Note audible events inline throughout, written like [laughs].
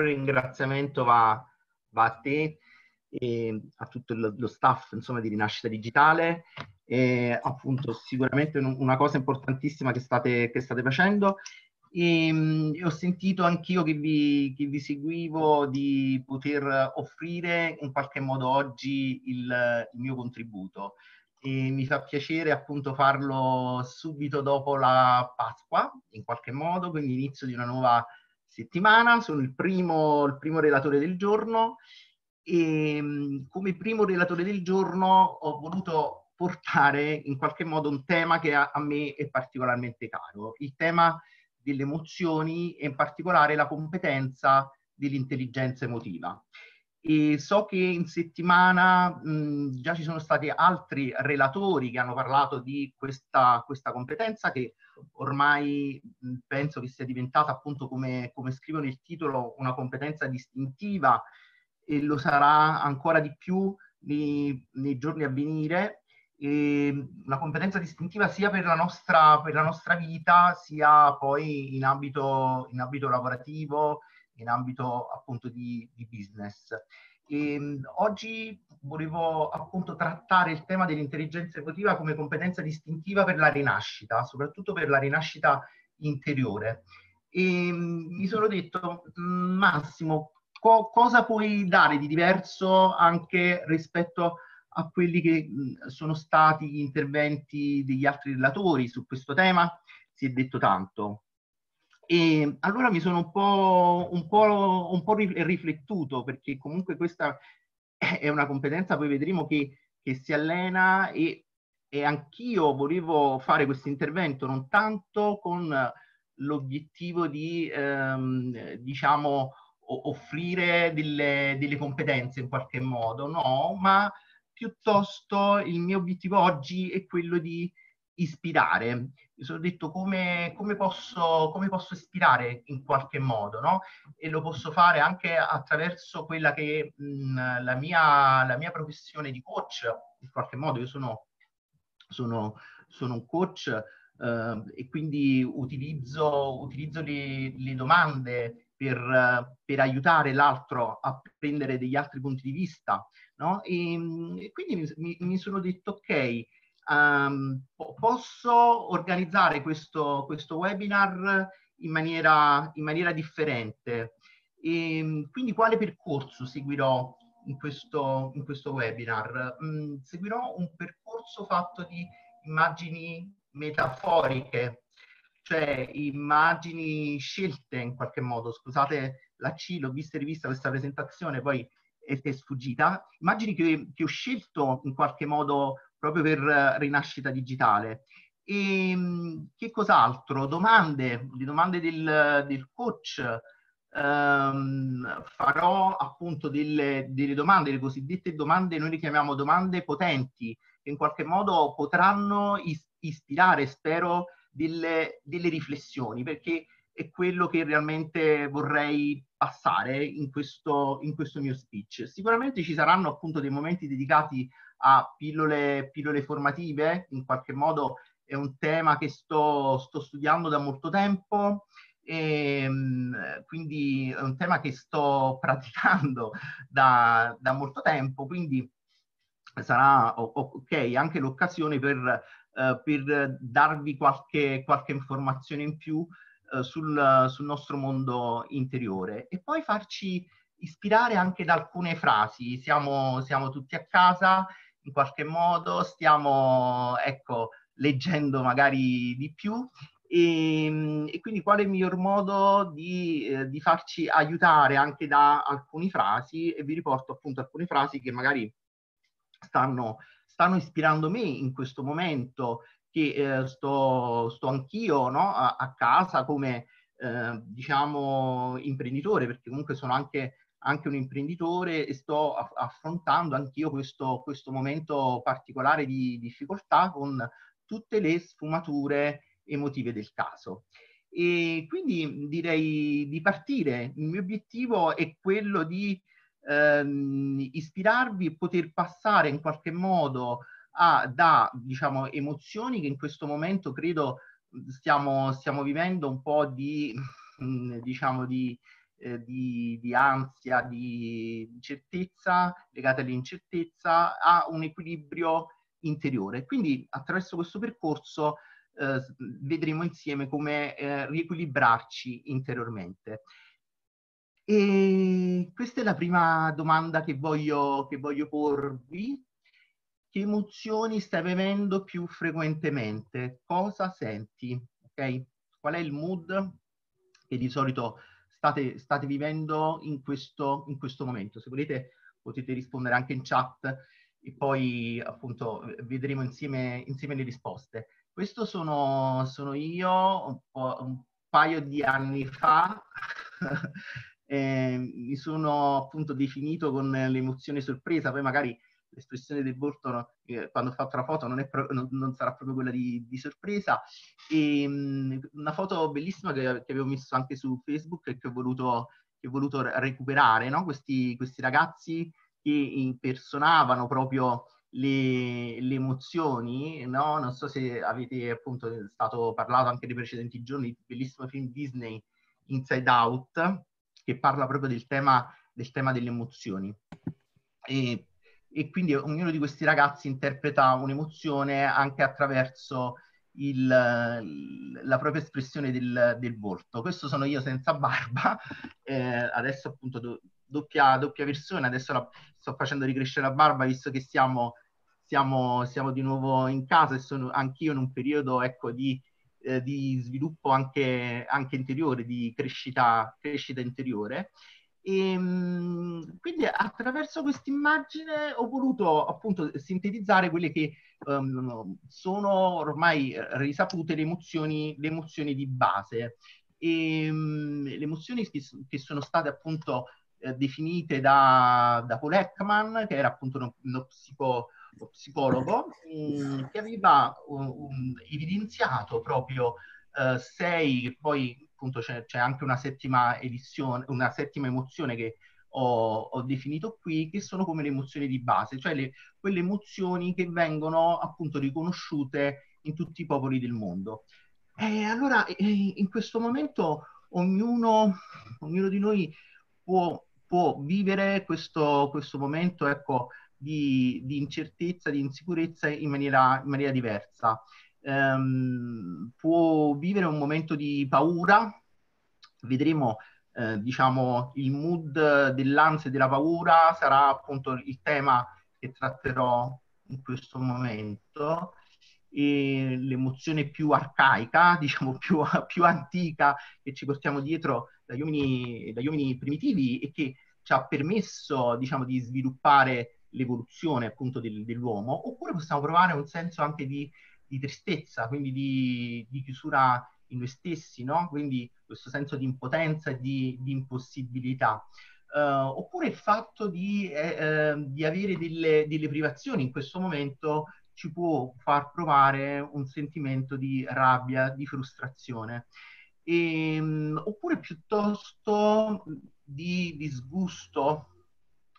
ringraziamento va, va a te e a tutto lo, lo staff insomma, di Rinascita Digitale. E, appunto, sicuramente una cosa importantissima che state, che state facendo. E, e, ho sentito anch'io che vi, che vi seguivo di poter offrire in qualche modo oggi il, il mio contributo. E mi fa piacere appunto farlo subito dopo la Pasqua, in qualche modo, quindi inizio di una nuova settimana. Sono il primo, il primo relatore del giorno e mm, come primo relatore del giorno ho voluto portare in qualche modo un tema che a, a me è particolarmente caro, il tema delle emozioni e in particolare la competenza dell'intelligenza emotiva. E so che in settimana mh, già ci sono stati altri relatori che hanno parlato di questa, questa competenza che ormai penso che sia diventata appunto come, come scrivo nel titolo una competenza distintiva e lo sarà ancora di più nei, nei giorni a venire. E una competenza distintiva sia per la, nostra, per la nostra vita, sia poi in ambito, in ambito lavorativo, in ambito appunto di, di business. E, oggi volevo appunto trattare il tema dell'intelligenza emotiva come competenza distintiva per la rinascita, soprattutto per la rinascita interiore. E mi sono detto, Massimo, co- cosa puoi dare di diverso anche rispetto a quelli che mh, sono stati gli interventi degli altri relatori su questo tema? Si è detto tanto. E allora mi sono un po', un po', un po riflettuto perché comunque questa [coughs] è una competenza, poi vedremo che, che si allena e, e anch'io volevo fare questo intervento non tanto con l'obiettivo di, ehm, diciamo, offrire delle, delle competenze in qualche modo, no, ma piuttosto il mio obiettivo oggi è quello di ispirare. Mi sono detto come, come, posso, come posso ispirare in qualche modo, no? E lo posso fare anche attraverso quella che mh, la, mia, la mia professione di coach, in qualche modo io sono, sono, sono un coach eh, e quindi utilizzo, utilizzo le, le domande per, per aiutare l'altro a prendere degli altri punti di vista. No? E, e quindi mi, mi, sono detto, ok, um, posso organizzare questo, questo webinar in maniera, in maniera differente. E, quindi quale percorso seguirò in questo, in questo webinar? Mm, seguirò un percorso fatto di immagini metaforiche cioè immagini scelte in qualche modo, scusate la C, l'ho vista e rivista questa presentazione, poi è sfuggita, immagini che, che, ho scelto in qualche modo proprio per rinascita digitale. E ehm, che cos'altro? Domande, le domande del, del coach, ehm, farò appunto delle, delle domande, le cosiddette domande, noi le chiamiamo domande potenti, che in qualche modo potranno ispirare, spero, delle, delle riflessioni, perché è quello che realmente vorrei passare in questo, in questo mio speech. Sicuramente ci saranno appunto dei momenti dedicati a pillole, pillole formative, in qualche modo è un tema che sto, sto studiando da molto tempo e ehm, quindi è un tema che sto praticando [laughs] da, da molto tempo, quindi sarà ok anche l'occasione per eh, per darvi qualche, qualche, informazione in più eh, sul, sul, nostro mondo interiore. E poi farci ispirare anche da alcune frasi. Siamo, siamo tutti a casa, in qualche modo stiamo, ecco, leggendo magari di più. E, ehm, e, quindi qual è il miglior modo di, eh, di, farci aiutare anche da alcune frasi? E vi riporto appunto alcune frasi che magari stanno stanno ispirando me in questo momento che eh, sto, sto anch'io no, a, a, casa come eh, diciamo imprenditore perché comunque sono anche, anche un imprenditore e sto aff- affrontando anch'io questo, questo momento particolare di difficoltà con tutte le sfumature emotive del caso. E quindi direi di partire. Il mio obiettivo è quello di ehm, ispirarvi e poter passare in qualche modo a, da diciamo, emozioni che in questo momento credo stiamo, stiamo vivendo un po' di, diciamo, di, eh, di, di, ansia, di certezza, legate all'incertezza, a un equilibrio interiore. Quindi attraverso questo percorso eh, vedremo insieme come eh, riequilibrarci interiormente. E questa è la prima domanda che voglio, che voglio porvi. Che emozioni stai vivendo più frequentemente? Cosa senti? Ok? Qual è il mood che di solito state, state vivendo in questo, in questo momento? Se volete potete rispondere anche in chat e poi appunto vedremo insieme, insieme le risposte. Questo sono, sono io un, un, paio di anni fa, [laughs] eh, mi sono appunto definito con l'emozione sorpresa, poi magari l'espressione del volto eh, quando fatto la foto non, pro- non, non sarà proprio quella di, di sorpresa. E, mh, una foto bellissima che, che, avevo messo anche su Facebook e che ho voluto, che ho voluto recuperare, no? questi, questi ragazzi che impersonavano proprio le, le emozioni, no? Non so se avete appunto stato parlato anche nei precedenti giorni, bellissimo film Disney Inside Out, che parla proprio del tema, del tema delle emozioni. E, e, quindi ognuno di questi ragazzi interpreta un'emozione anche attraverso il, la propria espressione del, del, volto. Questo sono io senza barba, [laughs] eh, adesso appunto do, doppia, doppia versione, adesso la, sto facendo ricrescere la barba visto che siamo siamo, siamo di nuovo in casa e sono anch'io in un periodo ecco, di, eh, di sviluppo anche, anche, interiore, di crescita, crescita interiore. E, ehm, quindi attraverso questa immagine ho voluto appunto sintetizzare quelle che um, sono ormai risapute le emozioni, le emozioni di base. E, um, le emozioni che, sono state appunto eh, definite da, da Paul Ekman, che era appunto uno, uno psico, psicologo, mh, mm, che aveva um, um, evidenziato proprio uh, sei, poi appunto c'è, c'è, anche una settima edizione, una settima emozione che ho, ho, definito qui, che sono come le emozioni di base, cioè le, quelle emozioni che vengono appunto riconosciute in tutti i popoli del mondo. E allora in questo momento ognuno, ognuno di noi può, può vivere questo, questo momento, ecco, di, di incertezza, di insicurezza in maniera, in maniera diversa. Um, può vivere un momento di paura, vedremo eh, diciamo il mood dell'ansia e della paura. Sarà appunto il tema che tratterò in questo momento. E l'emozione più arcaica, [laughs] diciamo più, più antica che ci portiamo dietro dagli uomini, dagli uomini primitivi e che ci ha permesso diciamo di sviluppare l'evoluzione appunto del, dell'uomo, oppure possiamo provare un senso anche di, di tristezza, quindi di, di, chiusura in noi stessi, no? quindi questo senso di impotenza e di, di impossibilità. Uh, oppure il fatto di, eh, eh, di avere delle, delle, privazioni in questo momento ci può far provare un sentimento di rabbia, di frustrazione. E, um, oppure piuttosto di disgusto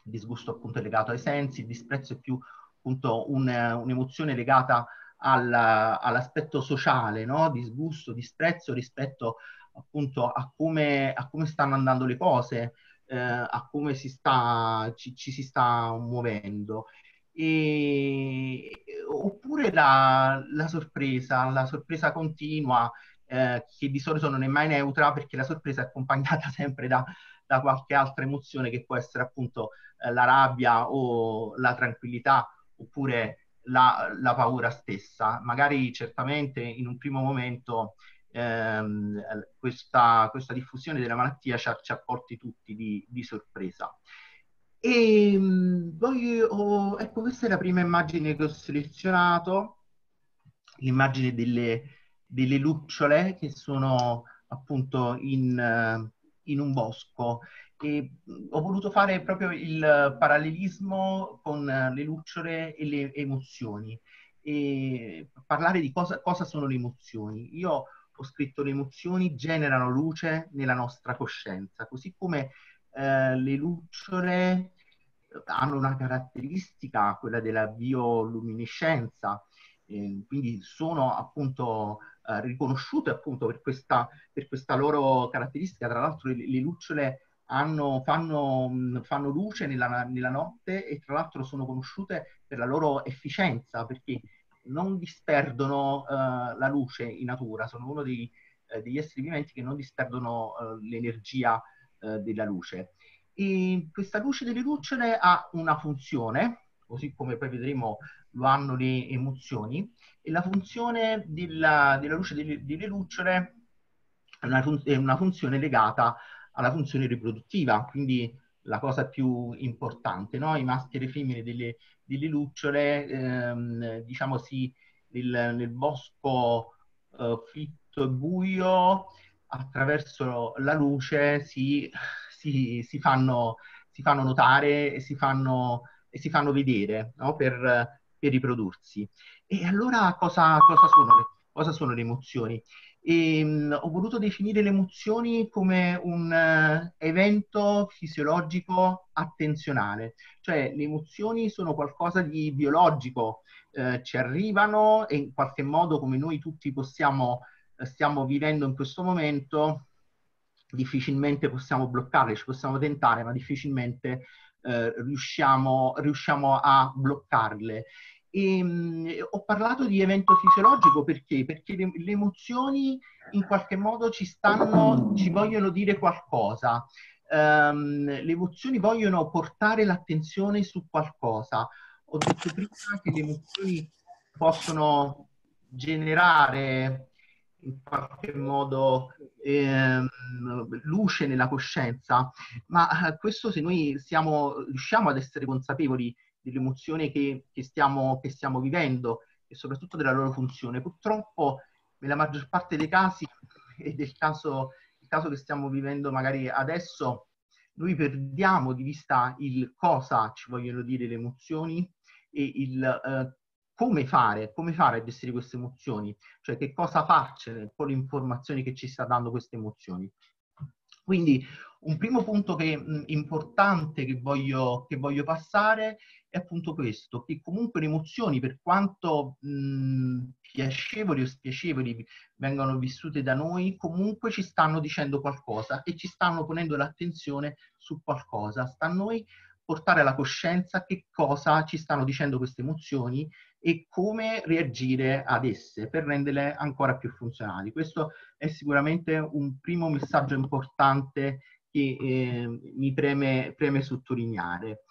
disgusto appunto legato ai sensi, il disprezzo è più appunto un, un'emozione legata al, all'aspetto sociale, no? disgusto, disprezzo rispetto appunto a come, a come stanno andando le cose, eh, a come si sta, ci, ci si sta muovendo. E, oppure la, la, sorpresa, la sorpresa continua, eh, che di solito non è mai neutra perché la sorpresa è accompagnata [laughs] sempre da, da qualche altra emozione che può essere appunto eh, la rabbia o la tranquillità oppure la, la, paura stessa. Magari certamente in un primo momento ehm, questa, questa, diffusione della malattia ci ha, ci ha porti tutti di, di sorpresa. E poi ho, ecco, questa è la prima immagine che ho selezionato, l'immagine delle, delle lucciole che sono appunto in, in un bosco e ho voluto fare proprio il parallelismo con le lucciole e le emozioni e parlare di cosa, cosa sono le emozioni. Io ho scritto le emozioni generano luce nella nostra coscienza, così come eh, le lucciole hanno una caratteristica, quella della bioluminescenza, eh, quindi sono appunto eh, riconosciute appunto per questa, per questa, loro caratteristica. Tra l'altro le, le lucciole hanno, fanno, fanno, luce nella, nella, notte e tra l'altro sono conosciute per la loro efficienza perché non disperdono uh, la luce in natura, sono uno dei, uh, degli esseri viventi che non disperdono uh, l'energia della luce. E questa luce delle lucciole ha una funzione, così come poi vedremo lo hanno le emozioni, e la funzione della, della luce delle, delle lucciole è una, fun- è una funzione legata alla funzione riproduttiva, quindi la cosa più importante, no? I maschi e le femmine delle, delle lucciole, ehm, diciamo sì, nel, nel bosco eh, fitto e buio, attraverso la luce si, si, si, fanno, si fanno, notare e si fanno, e fanno vedere no? per, per, riprodursi. E allora cosa, cosa, sono, le, cosa sono le emozioni? E, mh, ho voluto definire le emozioni come un uh, evento fisiologico attenzionale, cioè le emozioni sono qualcosa di biologico, uh, ci arrivano e in qualche modo come noi tutti possiamo, uh, stiamo vivendo in questo momento, difficilmente possiamo bloccarle, ci possiamo tentare, ma difficilmente riusciamo, riusciamo a bloccarle. E, ehm, mh, ho parlato di evento fisiologico perché? Perché le, le, emozioni in qualche modo ci stanno, ci vogliono dire qualcosa. Um, le emozioni vogliono portare l'attenzione su qualcosa. Ho detto prima che le emozioni possono generare in qualche modo ehm, luce nella coscienza, ma questo se noi siamo, riusciamo ad essere consapevoli dell'emozione che, che, stiamo, che stiamo vivendo e soprattutto della loro funzione. Purtroppo nella maggior parte dei casi e del caso, caso che stiamo vivendo magari adesso, noi perdiamo di vista il cosa ci vogliono dire le emozioni e il eh, come fare, come fare a gestire queste emozioni, cioè che cosa farcene con le informazioni che ci sta dando queste emozioni. Quindi un primo punto che, mh, importante che voglio, che voglio passare è appunto questo, che comunque le emozioni, per quanto mh, piacevoli o spiacevoli vengano vissute da noi, comunque ci stanno dicendo qualcosa e ci stanno ponendo l'attenzione su qualcosa. Sta a noi portare alla coscienza che cosa ci stanno dicendo queste emozioni e come reagire ad esse per renderle ancora più funzionali. Questo è sicuramente un primo messaggio importante che eh, mi preme, preme sottolineare.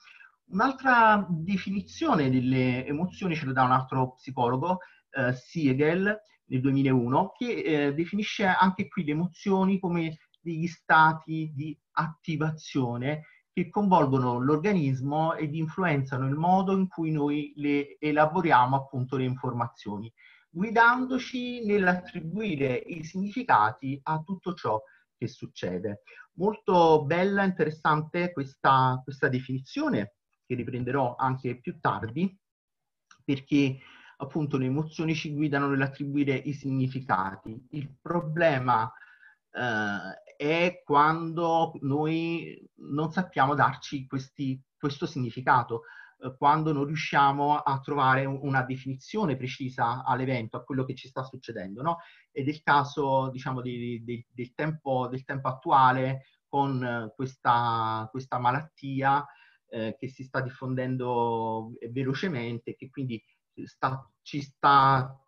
Un'altra definizione delle emozioni ce lo dà un altro psicologo, eh, Siegel, nel 2001, che eh, definisce anche qui le emozioni come degli stati di attivazione che coinvolgono l'organismo ed influenzano il modo in cui noi le elaboriamo appunto le informazioni, guidandoci nell'attribuire i significati a tutto ciò che succede. Molto bella, interessante questa, questa definizione che riprenderò anche più tardi, perché appunto le emozioni ci guidano nell'attribuire i significati. Il problema eh, è quando noi non sappiamo darci questi, questo significato, eh, quando non riusciamo a trovare una definizione precisa all'evento, a quello che ci sta succedendo. No? Ed è il caso, diciamo, di, di, del, tempo, del tempo attuale con questa, questa malattia eh, che si sta diffondendo velocemente e che quindi sta, ci sta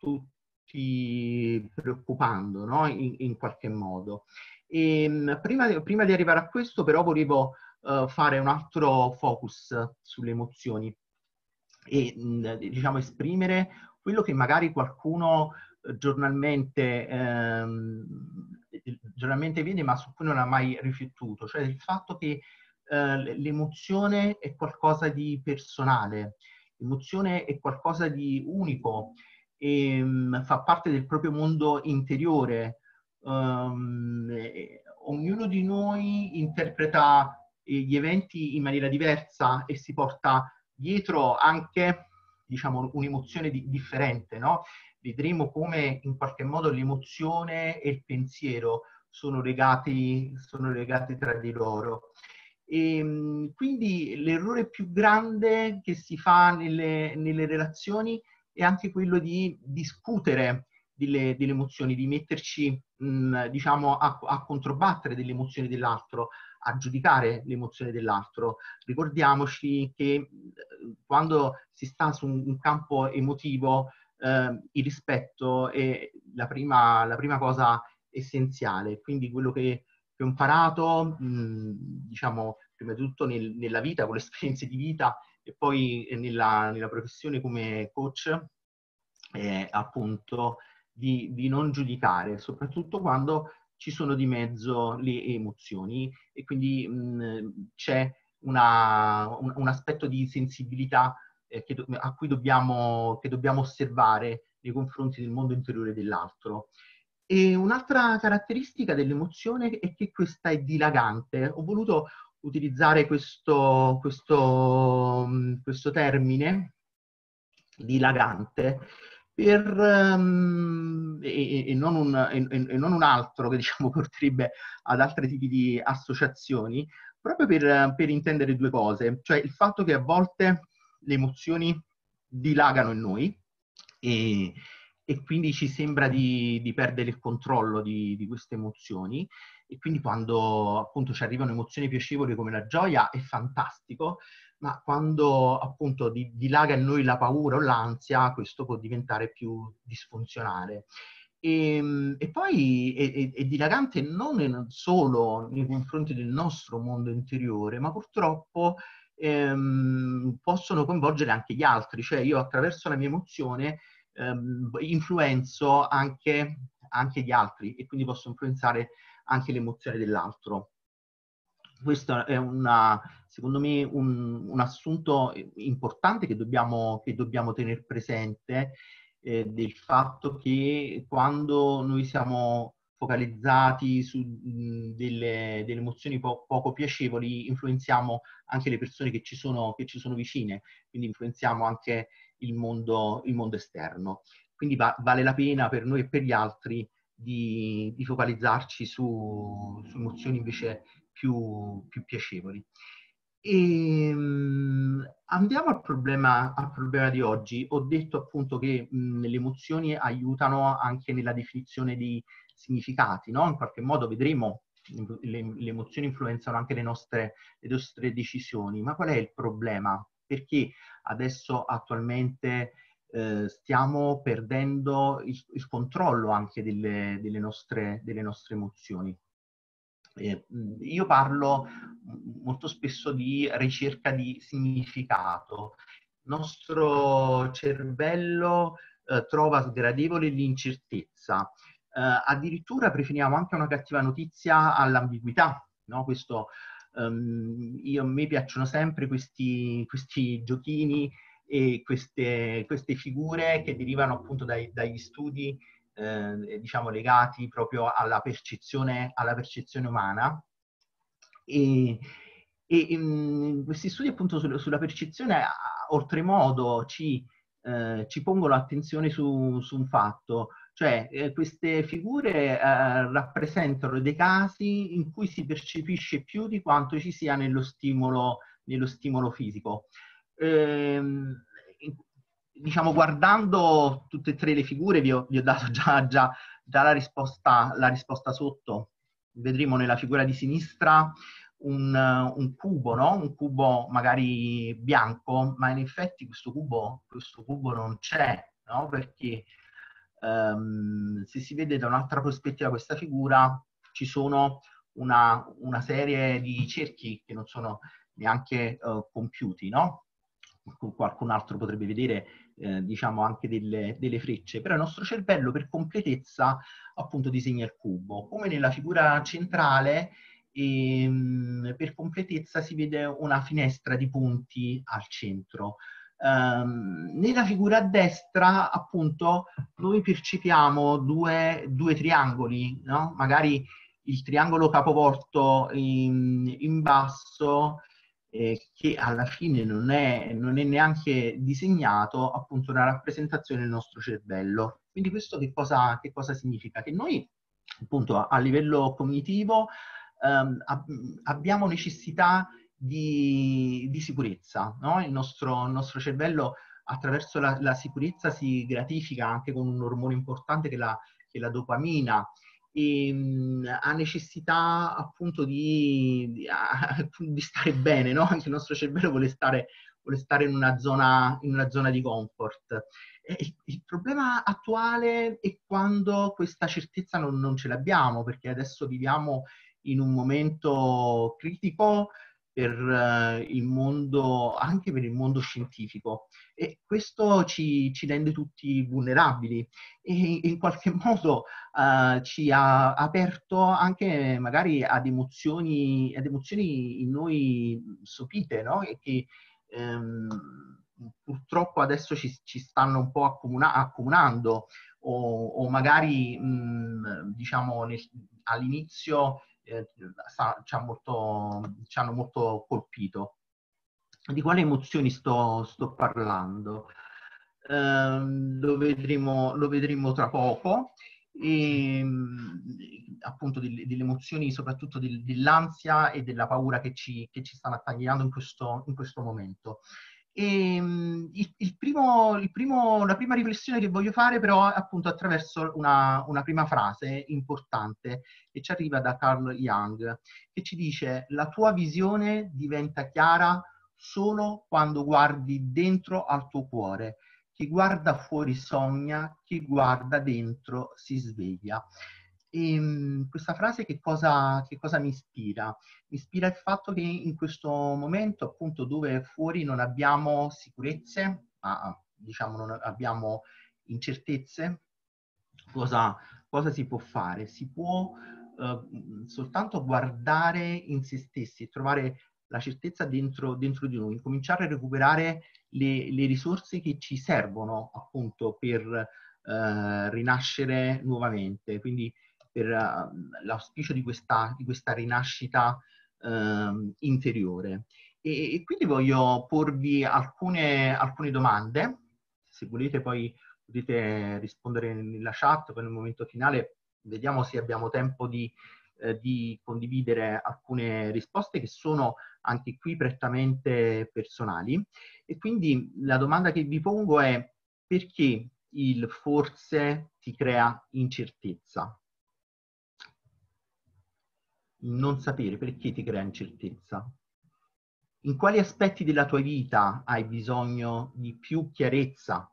tutti preoccupando no? in, in, qualche modo. E, ehm, prima, prima, di arrivare a questo però volevo uh, fare un altro focus sulle emozioni e diciamo esprimere quello che magari qualcuno eh, giornalmente, ehm, giornalmente vede ma su cui non ha mai riflettuto, cioè il fatto che eh, l'emozione è qualcosa di personale, l'emozione è qualcosa di unico e um, fa parte del proprio mondo interiore. Um, ognuno di noi interpreta eh, gli eventi in maniera diversa e si porta dietro anche diciamo, un'emozione di, differente. No? Vedremo come in qualche modo l'emozione e il pensiero sono legati, sono legati tra di loro. E, ehm, quindi l'errore più grande che si fa nelle, nelle relazioni è anche quello di discutere delle, delle emozioni, di metterci, mh, diciamo, a, a, controbattere delle emozioni dell'altro, a giudicare l'emozione dell'altro. Ricordiamoci che eh, quando si sta su un campo emotivo, eh, il rispetto è la prima, la prima, cosa essenziale. Quindi quello che, che ho imparato, mh, diciamo, prima di tutto nel, nella vita, con le esperienze di vita e poi nella, nella professione come coach, è appunto di, di non giudicare, soprattutto quando ci sono di mezzo le emozioni e quindi mh, c'è una, un, un, aspetto di sensibilità eh, che, a cui dobbiamo, che dobbiamo osservare nei confronti del mondo interiore dell'altro. E un'altra caratteristica dell'emozione è che questa è dilagante. Ho voluto utilizzare questo, questo, questo termine dilagante per, um, e, e, non un, e, e, non un, altro che [laughs] diciamo porterebbe ad altri tipi di associazioni, proprio per, per intendere due cose, cioè il fatto che a volte le emozioni dilagano in noi e, e quindi ci sembra di, di perdere il controllo di, di, queste emozioni e quindi quando appunto ci arrivano emozioni piacevoli come la gioia è fantastico, ma quando appunto dilaga in noi la paura o l'ansia, questo può diventare più disfunzionale. E, ehm, e poi è, è, dilagante non solo nei confronti del nostro mondo interiore, ma purtroppo ehm, possono coinvolgere anche gli altri, cioè io attraverso la mia emozione ehm, influenzo anche, anche gli altri e quindi posso influenzare anche l'emozione dell'altro questo è una, secondo me un, un assunto importante che dobbiamo, che dobbiamo tenere presente eh, del fatto che quando noi siamo focalizzati su mh, delle, delle, emozioni po- poco piacevoli, influenziamo anche le persone che ci, sono, che ci sono vicine, quindi influenziamo anche il mondo, il mondo esterno. Quindi va, vale la pena per noi e per gli altri di, di focalizzarci su, su emozioni invece più, più piacevoli. E, um, andiamo al problema, al problema, di oggi. Ho detto appunto che mh, le emozioni aiutano anche nella definizione di significati, no? In qualche modo vedremo le, le emozioni influenzano anche le nostre, le nostre, decisioni, ma qual è il problema? Perché adesso attualmente eh, stiamo perdendo il, il controllo anche delle, delle, nostre, delle nostre emozioni? Eh, io parlo molto spesso di ricerca di significato. Il nostro cervello eh, trova sgradevole l'incertezza. Eh, addirittura preferiamo anche una cattiva notizia all'ambiguità. No? Questo, um, io, a me piacciono sempre questi, questi giochini e queste, queste, figure che derivano appunto dai, dagli studi eh, diciamo legati proprio alla percezione, alla percezione umana. E, e in mm, questi studi appunto su, sulla percezione oltremodo ci, eh, ci pongono l'attenzione su, su, un fatto, cioè eh, queste figure eh, rappresentano dei casi in cui si percepisce più di quanto ci sia nello stimolo, nello stimolo fisico. Ehm, diciamo, guardando tutte e tre le figure, vi ho, vi ho dato già, già, già la, risposta, la, risposta, sotto. Vedremo nella figura di sinistra un, un cubo, no? un cubo magari bianco, ma in effetti questo cubo, questo cubo non c'è, no? perché um, se si vede da un'altra prospettiva questa figura, ci sono una, una serie di cerchi che non sono neanche uh, compiuti, no? Qualcun altro potrebbe vedere eh, diciamo anche delle, delle, frecce, però il nostro cervello per completezza appunto disegna il cubo. Come nella figura centrale, ehm, per completezza si vede una finestra di punti al centro. Um, nella figura a destra, appunto, noi percepiamo due, due triangoli, no? magari il triangolo capovolto in, in basso che alla fine non è, non è, neanche disegnato appunto una rappresentazione del nostro cervello. Quindi questo che cosa, che cosa significa? Che noi appunto a livello cognitivo ehm, ab- abbiamo necessità di, di sicurezza, no? il, nostro, il, nostro, cervello attraverso la, la, sicurezza si gratifica anche con un ormone importante che è la, che è la dopamina ha necessità appunto di, di, [laughs] di stare bene, no? Anche il nostro cervello vuole stare, vuole stare in, una zona, in una zona di comfort. Il, il, problema attuale è quando questa certezza non, non ce l'abbiamo, perché adesso viviamo in un momento critico per uh, il mondo, anche per il mondo scientifico. E questo ci, ci rende tutti vulnerabili e in qualche [laughs] modo uh, ci ha aperto anche magari ad emozioni, ad emozioni in noi sopite, no? E che um, purtroppo adesso ci, ci, stanno un po' accomuna- accomunando o, o magari mh, diciamo nel, all'inizio eh, ci, ha molto, ci, hanno molto colpito. Di quali emozioni sto, sto parlando? Eh, lo, vedremo, lo vedremo tra poco e appunto delle, delle emozioni soprattutto del, dell'ansia e della paura che ci, che ci stanno attagliando in questo, in questo momento. E, ehm, il, il primo, il primo, la prima riflessione che voglio fare però è appunto attraverso una, una prima frase importante che ci arriva da Carl Jung, che ci dice la tua visione diventa chiara solo quando guardi dentro al tuo cuore. Chi guarda fuori sogna, chi guarda dentro si sveglia. E, ehm, questa frase che cosa, che cosa mi ispira? Mi ispira il fatto che in questo momento, appunto, dove fuori non abbiamo sicurezze, ma diciamo non abbiamo incertezze, cosa, cosa si può fare? Si può eh, soltanto guardare in se stessi trovare la certezza dentro, dentro di noi, cominciare a recuperare le, le, risorse che ci servono appunto per eh, rinascere nuovamente. Quindi per uh, l'auspicio di questa, di questa rinascita uh, interiore. E, e, quindi voglio porvi alcune, alcune domande, se volete poi potete rispondere nella chat, poi nel momento finale vediamo se abbiamo tempo di, eh, di condividere alcune risposte che sono anche qui prettamente personali. E quindi la domanda che vi pongo è perché il forse ti crea incertezza? Non sapere perché ti crea incertezza? In quali aspetti della tua vita hai bisogno di più chiarezza?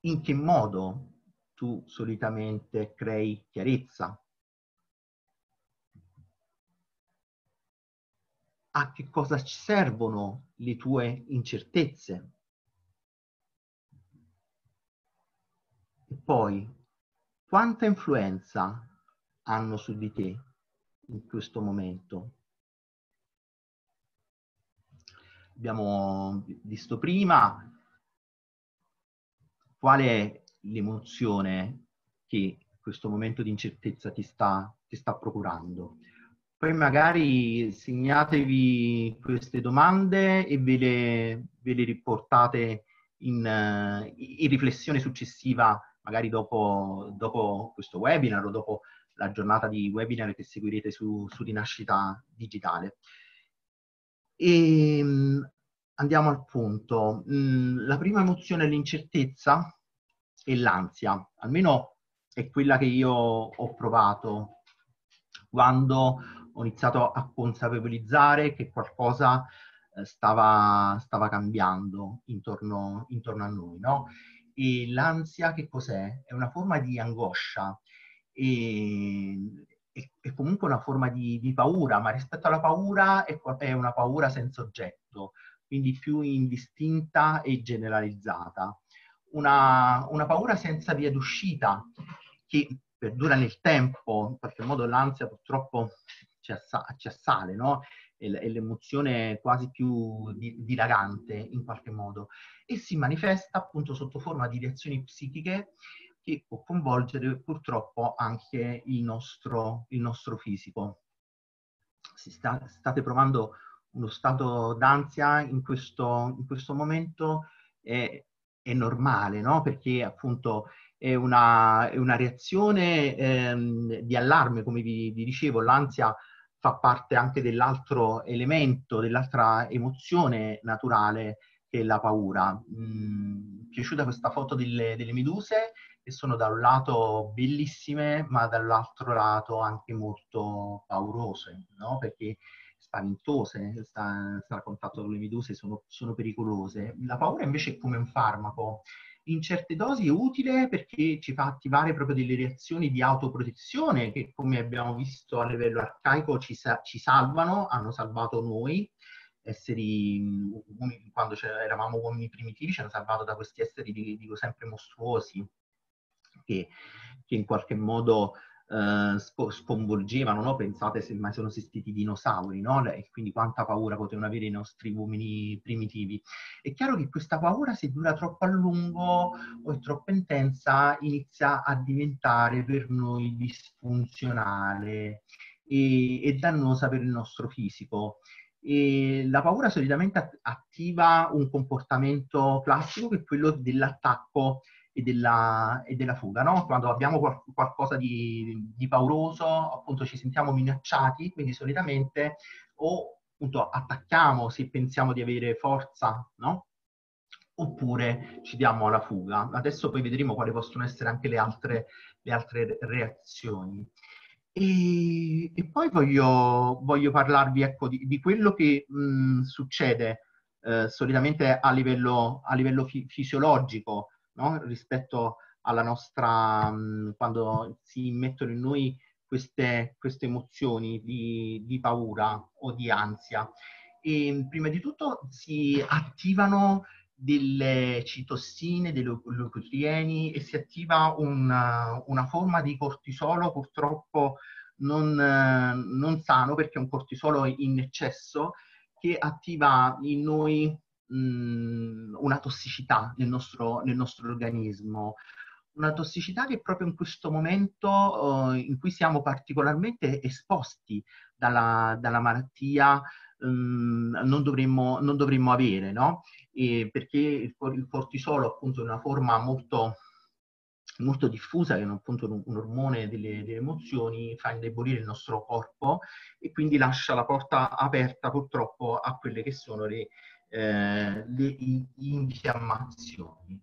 In che modo tu solitamente crei chiarezza? A che cosa servono le tue incertezze? E poi, quanta influenza hanno su di te in questo momento? Abbiamo visto prima qual è l'emozione che questo momento di incertezza ti sta, ti sta procurando. Poi magari segnatevi queste domande e ve le, ve le riportate in, in riflessione successiva magari dopo, dopo questo webinar o dopo la giornata di webinar che seguirete su, su Rinascita Digitale. E, ehm, andiamo al punto. Mm, la prima emozione è l'incertezza e l'ansia, almeno è quella che io ho provato quando ho iniziato a consapevolizzare che qualcosa eh, stava, stava cambiando intorno, intorno a noi. No? E l'ansia che cos'è? È una forma di angoscia e, è comunque una forma di, di, paura, ma rispetto alla paura è, è, una paura senza oggetto, quindi più indistinta e generalizzata. Una, una paura senza via d'uscita che perdura nel tempo, in qualche modo l'ansia purtroppo ci, assa, ci assale, no? È l'emozione quasi più dilagante in qualche modo e si manifesta appunto sotto forma di reazioni psichiche che può coinvolgere purtroppo anche il nostro, il nostro fisico. Sta, state provando uno stato d'ansia in questo, in questo momento è, è normale, no? Perché appunto è una, è una reazione ehm, di allarme, come vi, vi dicevo, l'ansia fa parte anche dell'altro elemento, dell'altra emozione naturale che è la paura. Mm, piaciuta questa foto delle, delle meduse che sono da un lato bellissime, ma dall'altro lato anche molto paurose, no? Perché spaventose, sta, sta con le meduse sono, sono pericolose. La paura invece è come un farmaco, in certe dosi è utile perché ci fa attivare proprio delle reazioni di autoprotezione che come abbiamo visto a livello arcaico ci, ci salvano, hanno salvato noi, esseri, quando eravamo uomini primitivi ci hanno salvato da questi esseri, dico sempre, mostruosi, che, che in qualche modo eh, sconvolgevano, no? pensate se mai sono esistiti i dinosauri, no? e quindi quanta paura potevano avere i nostri uomini primitivi. È chiaro che questa paura se dura troppo a lungo o è troppo intensa inizia a diventare per noi disfunzionale e, e dannosa per il nostro fisico. E la paura solitamente attiva un comportamento classico che è quello dell'attacco e della, e della fuga, no? Quando abbiamo qual- qualcosa di, di, pauroso, appunto ci sentiamo minacciati, quindi solitamente o appunto attacchiamo se pensiamo di avere forza, no? Oppure ci diamo alla fuga. Adesso poi vedremo quali possono essere anche le altre, le altre reazioni. E, e, poi voglio, voglio parlarvi ecco, di, di, quello che mh, succede eh, solitamente a livello, a livello fi- fisiologico no? rispetto alla nostra, mh, quando si immettono in noi queste, queste emozioni di, di, paura o di ansia. E prima di tutto si attivano delle citossine, dei leucotrieni e si attiva una, una forma di cortisolo purtroppo non, non, sano perché è un cortisolo in eccesso che attiva in noi mh, una tossicità nel nostro, nel nostro, organismo, una tossicità che proprio in questo momento uh, in cui siamo particolarmente esposti dalla, dalla malattia um, non, dovremmo, non, dovremmo, avere, no? E perché il, il cortisolo appunto è una forma molto molto diffusa, che è appunto un, un ormone delle, delle, emozioni, fa indebolire il nostro corpo e quindi lascia la porta aperta purtroppo a quelle che sono le, eh, le infiammazioni.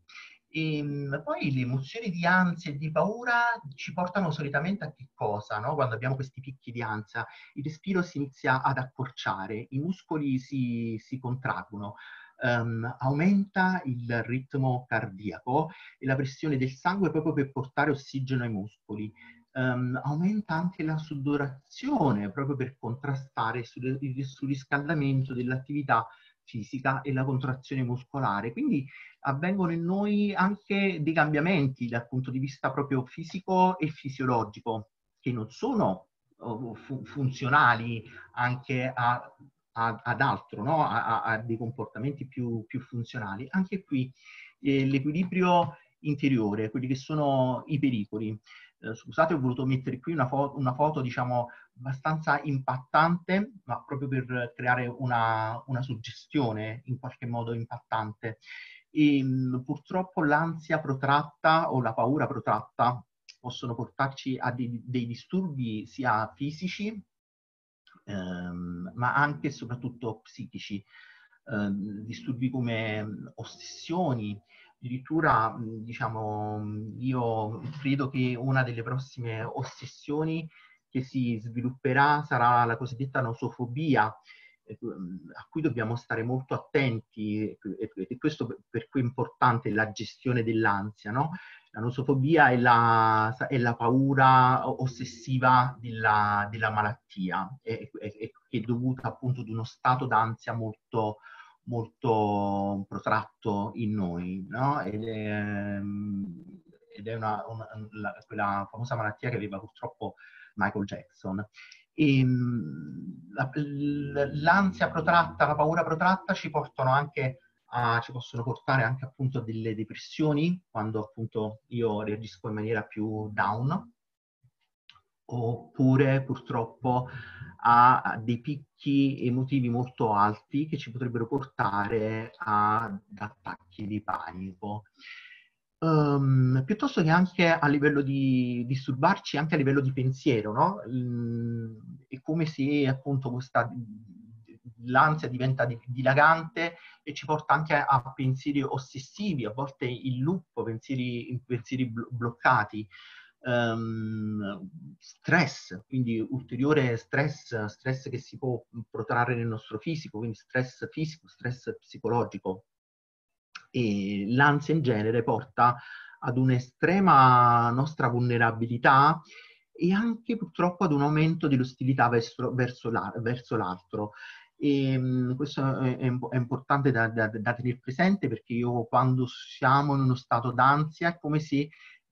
E, ehm, poi le emozioni di ansia e di paura ci portano solitamente a che cosa? No? Quando abbiamo questi picchi di ansia, il respiro si inizia ad accorciare, i muscoli si, si contraggono, um, aumenta il ritmo cardiaco e la pressione del sangue proprio per portare ossigeno ai muscoli. Um, aumenta anche la sudorazione proprio per contrastare il surriscaldamento dell'attività fisica e la contrazione muscolare. Quindi avvengono in noi anche dei cambiamenti dal punto di vista proprio fisico e fisiologico, che non sono oh, fu- funzionali anche a, a, ad altro, no? a, a, dei comportamenti più, più funzionali. Anche qui eh, l'equilibrio interiore, quelli che sono i pericoli. Eh, scusate, ho voluto mettere qui una, fo- una foto, diciamo, abbastanza impattante, ma proprio per creare una, una suggestione in qualche modo impattante. E, mh, purtroppo l'ansia protratta o la paura protratta possono portarci a dei, dei disturbi sia fisici, ehm, ma anche e soprattutto psichici. Eh, disturbi come ossessioni, addirittura diciamo io credo che una delle prossime ossessioni che si svilupperà sarà la cosiddetta nosofobia, eh, a cui dobbiamo stare molto attenti e questo per cui è importante la gestione dell'ansia. No? La nosofobia è la, è la paura ossessiva della, della malattia, è, è, è, dovuta appunto ad uno stato d'ansia molto, molto protratto in noi. No? Ed è, ed è una, una, la, quella famosa malattia che aveva purtroppo Michael Jackson. E, ehm, la, l'ansia protratta, la paura protratta ci portano anche a, ci possono portare anche appunto a delle depressioni quando appunto io reagisco in maniera più down oppure purtroppo a dei picchi emotivi molto alti che ci potrebbero portare ad attacchi di panico. Um, piuttosto che anche a livello di disturbarci, anche a livello di pensiero, no? Mm, è come se appunto questa l'ansia diventa dilagante e ci porta anche a pensieri ossessivi, a volte il loop, pensieri, pensieri bloccati. Um, stress, quindi ulteriore stress, stress che si può protrarre nel nostro fisico, quindi stress fisico, stress psicologico. E l'ansia in genere porta ad un'estrema nostra vulnerabilità e anche purtroppo ad un aumento dell'ostilità verso, verso, la, verso l'altro. E, um, questo è, è importante da, da, da, tenere presente perché io quando siamo in uno stato d'ansia è come se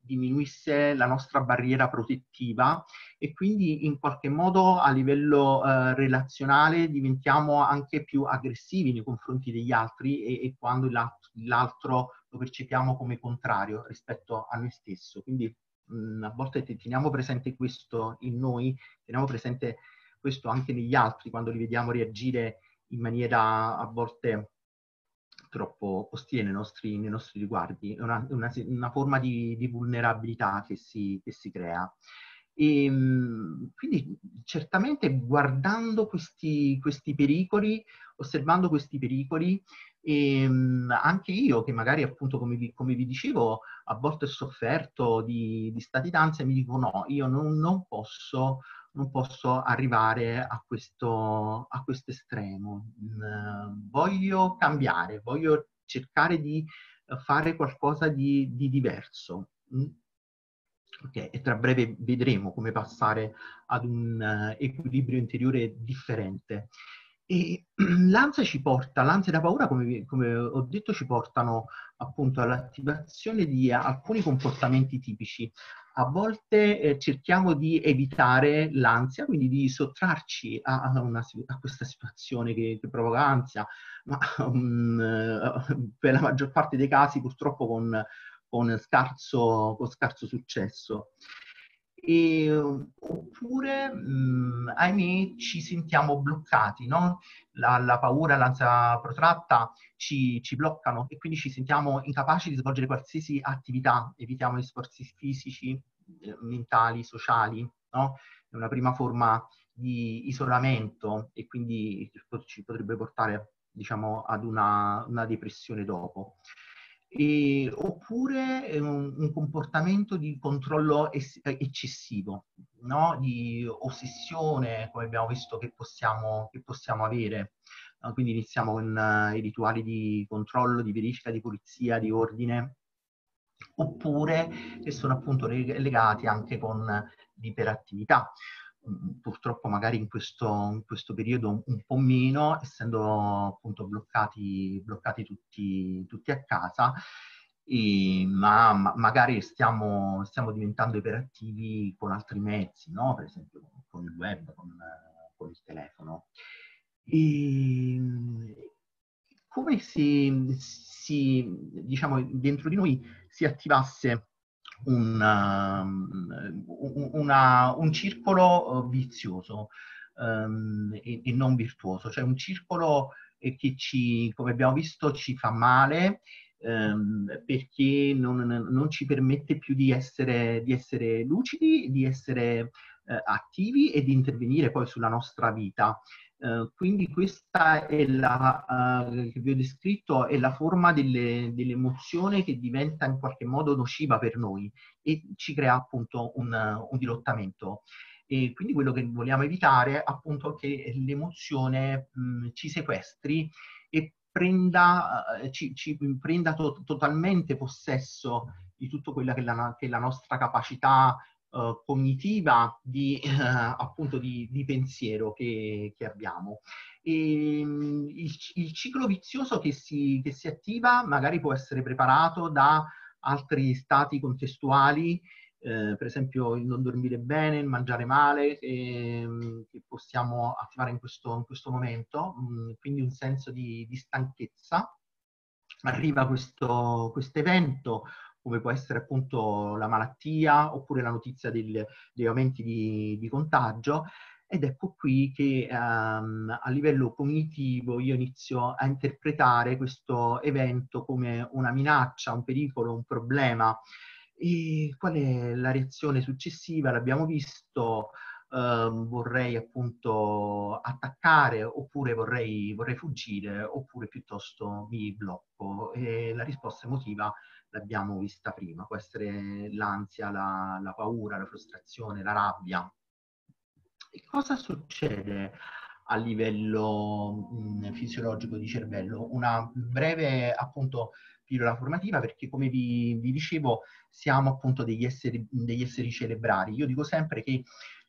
diminuisse la nostra barriera protettiva e quindi in qualche modo a livello eh, relazionale diventiamo anche più aggressivi nei confronti degli altri e, e quando l'altro lo percepiamo come contrario rispetto a noi stesso. Quindi mh, a volte teniamo presente questo in noi, teniamo presente questo anche negli altri quando li vediamo reagire in maniera a volte troppo ostile nei nostri, nei nostri riguardi, è una, una, una forma di, di, vulnerabilità che si, che si crea. E, ehm, quindi certamente guardando questi, questi pericoli, osservando questi pericoli, e ehm, anche io che magari appunto come vi, come vi dicevo a volte ho sofferto di, di stati d'ansia mi dico no, io non, non, posso, non posso arrivare a questo, a questo estremo. Mm, voglio cambiare, voglio cercare di fare qualcosa di, di diverso. Mm. Okay, e tra breve vedremo come passare ad un uh, equilibrio interiore differente. E [clears throat] l'ansia ci porta, l'ansia e la paura, come, come, ho detto, ci portano appunto all'attivazione di alcuni comportamenti tipici. A volte eh, cerchiamo di evitare l'ansia, quindi di sottrarci a, una, a questa situazione che, che, provoca ansia, ma um, [laughs] per la maggior parte dei casi purtroppo con, con, scarso, con scarso successo. E, oppure, mh, ahimè, ci sentiamo bloccati, no? La, la paura, l'ansia protratta ci, ci, bloccano e quindi ci sentiamo incapaci di svolgere qualsiasi attività, evitiamo gli sforzi fisici, eh, mentali, sociali, no? È una prima forma di isolamento e quindi ci potrebbe portare, diciamo, ad una, una depressione dopo e, oppure eh, un, un, comportamento di controllo es- eccessivo, no? di ossessione, come abbiamo visto, che possiamo, che possiamo avere. Uh, quindi iniziamo con uh, i rituali di controllo, di verifica, di pulizia, di ordine, oppure che sono appunto legati anche con l'iperattività. Mm, purtroppo magari in questo, in questo periodo un, po' meno, essendo appunto bloccati, bloccati tutti, tutti a casa, e, ma, ma, magari stiamo, stiamo, diventando iperattivi con altri mezzi, no? per esempio con il web, con, con il telefono. E, come se si, diciamo, dentro di noi si attivasse un, um, una, un circolo uh, vizioso um, e, e, non virtuoso, cioè un circolo che ci, come abbiamo visto, ci fa male um, perché non, non, ci permette più di essere, di essere lucidi, di essere uh, attivi e di intervenire poi sulla nostra vita. Uh, quindi questa è la, uh, che vi ho descritto, è la forma delle, dell'emozione che diventa in qualche modo nociva per noi e ci crea appunto un, un dirottamento. E quindi quello che vogliamo evitare appunto è che l'emozione mh, ci sequestri e prenda, uh, ci, ci, prenda to- totalmente possesso di tutto quella che la, che è la nostra capacità uh, cognitiva di, uh, appunto di, di pensiero che, che abbiamo. E, um, il, il, ciclo vizioso che si, che si attiva magari può essere preparato da altri stati contestuali eh, per esempio il non dormire bene, il mangiare male, che, che possiamo attivare in questo, in questo momento, mh, quindi un senso di, di stanchezza. Arriva questo evento come può essere appunto la malattia oppure la notizia del, degli aumenti di, di, contagio. Ed ecco qui che um, a livello cognitivo io inizio a interpretare questo evento come una minaccia, un pericolo, un problema. E qual è la reazione successiva? L'abbiamo visto, um, vorrei appunto attaccare oppure vorrei, vorrei fuggire oppure piuttosto mi blocco e la risposta emotiva l'abbiamo vista prima, può essere l'ansia, la, la paura, la frustrazione, la rabbia. E cosa succede a livello mh, fisiologico di cervello? Una breve appunto pillola formativa perché come vi, vi dicevo siamo appunto degli esseri, degli esseri cerebrali. Io dico sempre che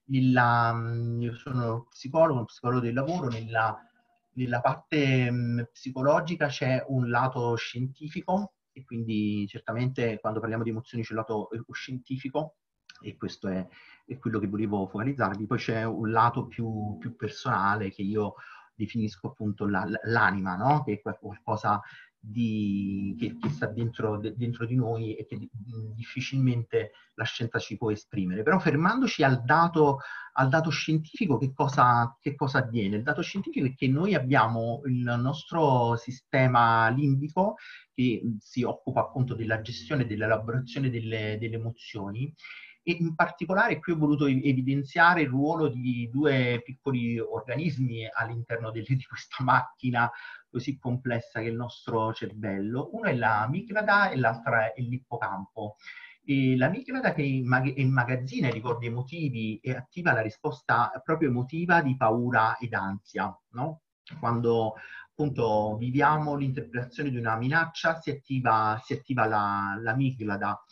nella, io sono psicologo, psicologo del lavoro, nella, nella parte mh, psicologica c'è un lato scientifico e quindi certamente quando parliamo di emozioni c'è il lato eh, scientifico e questo è, è, quello che volevo focalizzarvi. Poi c'è un lato più, più personale che io definisco appunto la, l'anima, no? che è qualcosa di, che, che, sta dentro, dentro, di noi e che difficilmente la scienza ci può esprimere. Però fermandoci al dato, al dato scientifico, che cosa, che cosa avviene? Il dato scientifico è che noi abbiamo il nostro sistema limbico che si occupa appunto della gestione e dell'elaborazione delle, delle emozioni e in particolare qui ho voluto evidenziare il ruolo di due piccoli organismi all'interno di questa macchina così complessa che il nostro cervello. Uno è l'amigdala e l'altra è l'ippocampo. E l'amigdala che immagazzina i ricordi emotivi e attiva la risposta proprio emotiva di paura ed ansia, no? Quando appunto viviamo l'interpretazione di una minaccia si attiva, si attiva la, l'amigdala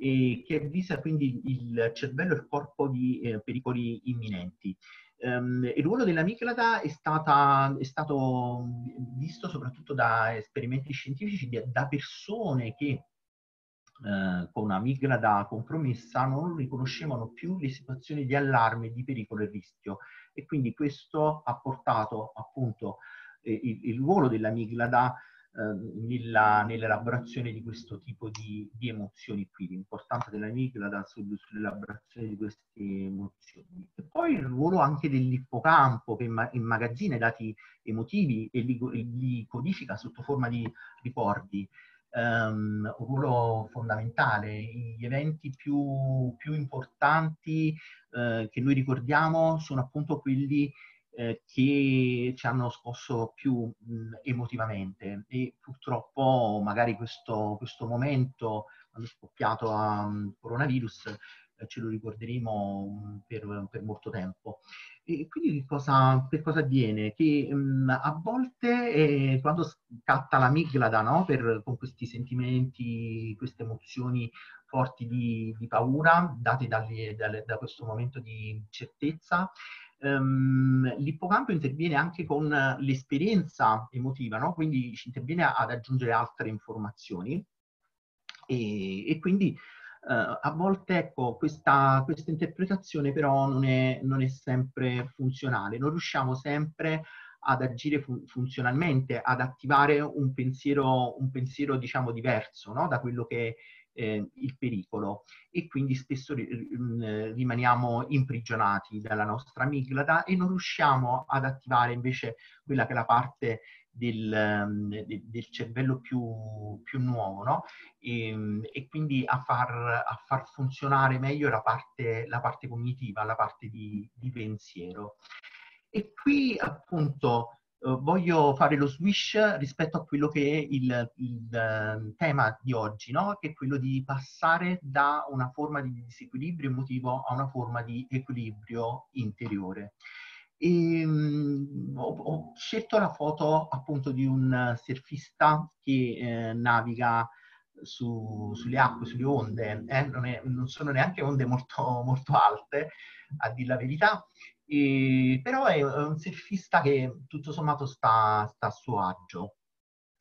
e che avvisa quindi il cervello e il corpo di eh, pericoli imminenti. Um, il ruolo dell'amiclada è, stata, è, stato visto soprattutto da esperimenti scientifici da persone che uh, con un'amigdala compromessa non riconoscevano più le situazioni di allarme, di pericolo e rischio. E quindi questo ha portato appunto eh, il, il, ruolo dell'amigdala nella, nell'elaborazione di questo tipo di, di emozioni qui, l'importanza dell'amigdala sull'elaborazione di queste emozioni. E poi il ruolo anche dell'ippocampo che immagazzina i dati emotivi e li, li codifica sotto forma di ricordi. Um, un ruolo fondamentale. Gli eventi più, più importanti uh, che noi ricordiamo sono appunto quelli eh, che ci hanno scosso più mh, emotivamente e purtroppo magari questo, questo momento, quando è scoppiato um, coronavirus, eh, ce lo ricorderemo per, per, molto tempo. E quindi cosa, che cosa avviene? Che mh, a volte eh, quando scatta l'amigdala no? per, con questi sentimenti, queste emozioni forti di, di paura, date dalle, dalle, da questo momento di certezza, Um, l'ippocampo interviene anche con l'esperienza emotiva, no? quindi ci interviene ad aggiungere altre informazioni e, e quindi uh, a volte ecco, questa, questa, interpretazione però non è, non è, sempre funzionale, non riusciamo sempre ad agire fun- funzionalmente, ad attivare un pensiero, un pensiero diciamo diverso no? da quello che eh, il pericolo e quindi spesso mm, rimaniamo imprigionati dalla nostra amigdala e non riusciamo ad attivare invece quella che è la parte del, mm, del cervello più, più nuovo, no? e, mm, e, quindi a far, a far funzionare meglio la parte, la parte, cognitiva, la parte di, di pensiero. E qui appunto voglio fare lo switch rispetto a quello che è il, il uh, tema di oggi, no? che è quello di passare da una forma di disequilibrio emotivo a una forma di equilibrio interiore. E, um, ho, ho, scelto la foto appunto di un surfista che eh, naviga su, sulle acque, sulle onde, eh? non, è, non, sono neanche onde molto, molto alte, a dire la verità, e, però è un surfista che tutto sommato sta, sta a suo agio.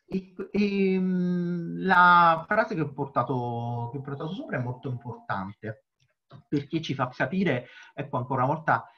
E, e, la frase che ho, portato, che ho portato sopra è molto importante perché ci fa capire, ecco ancora una volta,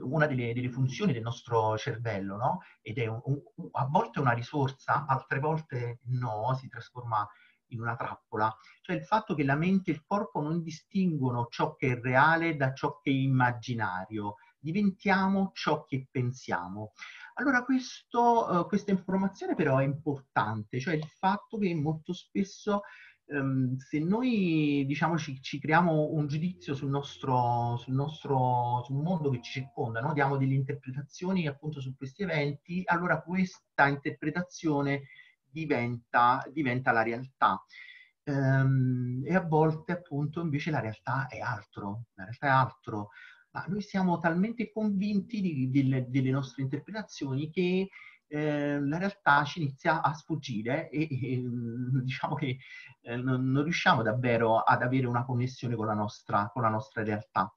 una delle, delle, funzioni del nostro cervello, no? Ed è un, un, a volte una risorsa, altre volte no, si trasforma in una trappola, cioè il fatto che la mente e il corpo non distinguono ciò che è reale da ciò che è immaginario, diventiamo ciò che pensiamo. Allora questo, uh, questa informazione però è importante, cioè il fatto che molto spesso um, se noi diciamo ci, ci, creiamo un giudizio sul nostro, sul nostro sul mondo che ci circonda, no? diamo delle interpretazioni appunto su questi eventi, allora questa interpretazione diventa, diventa la realtà. Um, e a volte appunto invece la realtà è altro, la realtà è altro. Ma noi siamo talmente convinti di, di, delle nostre interpretazioni che eh, la realtà ci inizia a sfuggire e, e [laughs] diciamo che eh, non, non, riusciamo davvero ad avere una connessione con la nostra, con la nostra realtà.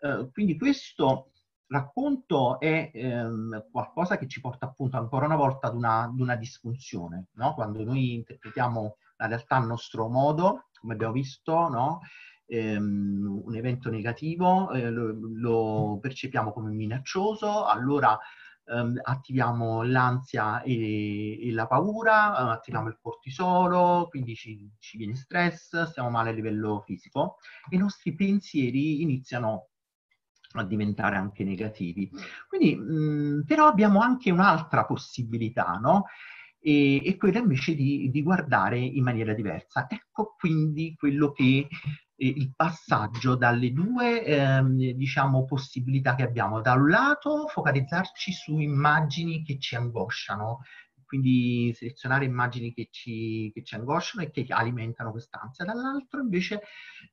Eh, quindi questo racconto è ehm, qualcosa che ci porta appunto ancora una volta ad una, ad una disfunzione, no? quando noi interpretiamo la realtà a nostro modo, come abbiamo visto, no? ehm, un evento negativo eh, lo, lo percepiamo come minaccioso, allora Um, attiviamo l'ansia e, e, la paura, uh, attiviamo il cortisolo, quindi ci, ci, viene stress, stiamo male a livello fisico e i nostri pensieri iniziano a diventare anche negativi. Quindi, mh, però abbiamo anche un'altra possibilità, no? E, e quella invece di, di, guardare in maniera diversa. Ecco quindi quello che il passaggio dalle due ehm, diciamo, possibilità che abbiamo. Da un lato focalizzarci su immagini che ci angosciano, quindi selezionare immagini che ci, che ci angosciano e che alimentano quest'ansia, dall'altro invece